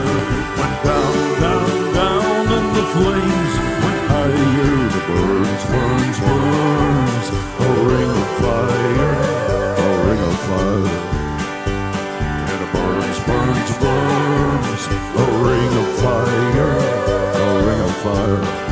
went down, down, down, and the flames went higher. The burns, burns, burns, a ring of fire, a ring of fire. And it burns, burns, burns, a ring of fire, a ring of fire.